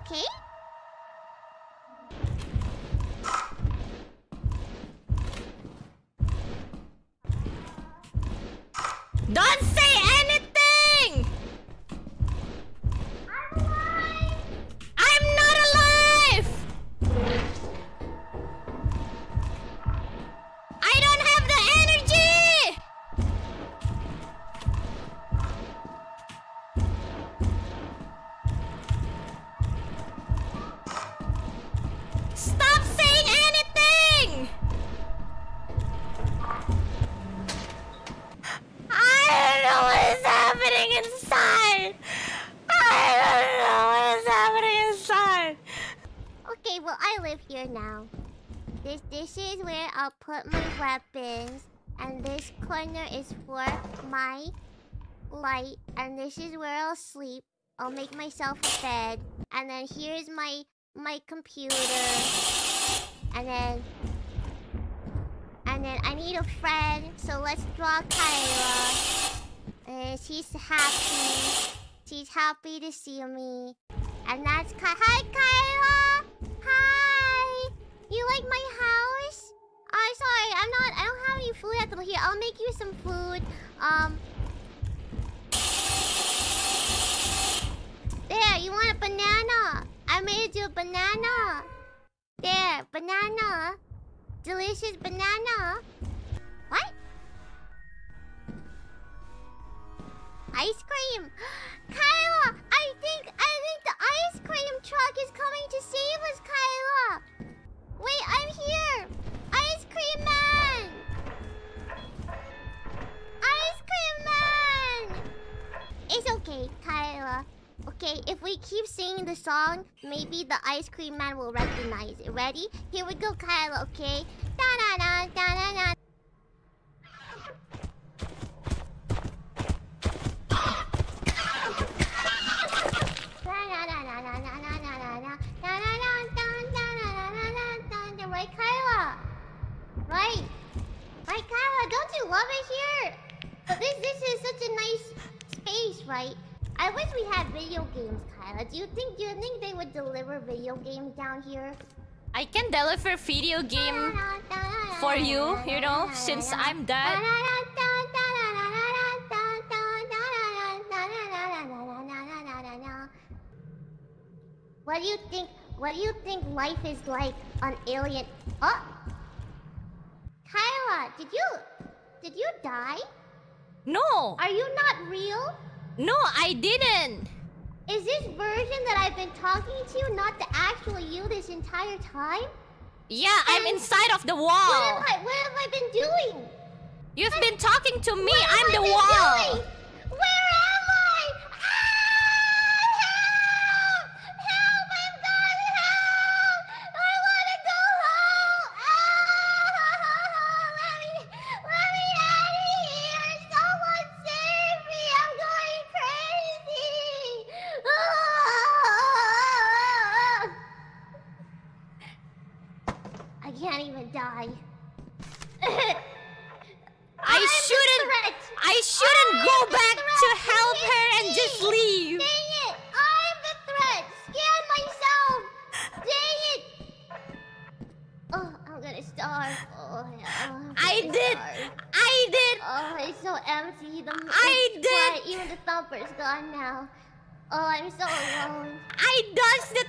okay? Don't say well I live here now. This this is where I'll put my weapons, and this corner is for my light, and this is where I'll sleep. I'll make myself a bed, and then here's my my computer, and then and then I need a friend, so let's draw Kaela. And she's happy. She's happy to see me. And that's Ky- Hi, Kaela! Make you some food. Um... There, you want a banana? I made you a banana. There, banana. Delicious banana. What? Ice cream! Kaela! Okay, if we keep singing the song, maybe the ice cream man will recognize it. Ready? Here we go, Kyle, okay? Da da da da da da. Right, Kaela? Right. Right, Kaela, don't you love it here? This this is such a nice space, right? I wish we had video games, Kaela. Do you think do you think they would deliver video games down here? I can deliver video game for you, you know, since I'm dead. What do you think? What do you think life is like on alien? Oh, Kaela, did you did you die? No! Are you not real? No, I didn't! Is this version that I've been talking to not the actual you this entire time? Yeah, I'm inside of the What wall! have I what have I been doing? You've been talking to me, What I'm the wall! doing? Die. I shouldn't- I shouldn't I'm go back to help her and me. just leave! Dang it! I'm the threat! Scan myself! Dang it! Oh, I'm gonna starve. Oh, yeah. Oh, I'm I gonna did! starve. I did! Oh, it's so empty. The I did. quiet. Even the thumper's gone now. Oh, I'm so alone. I dodged the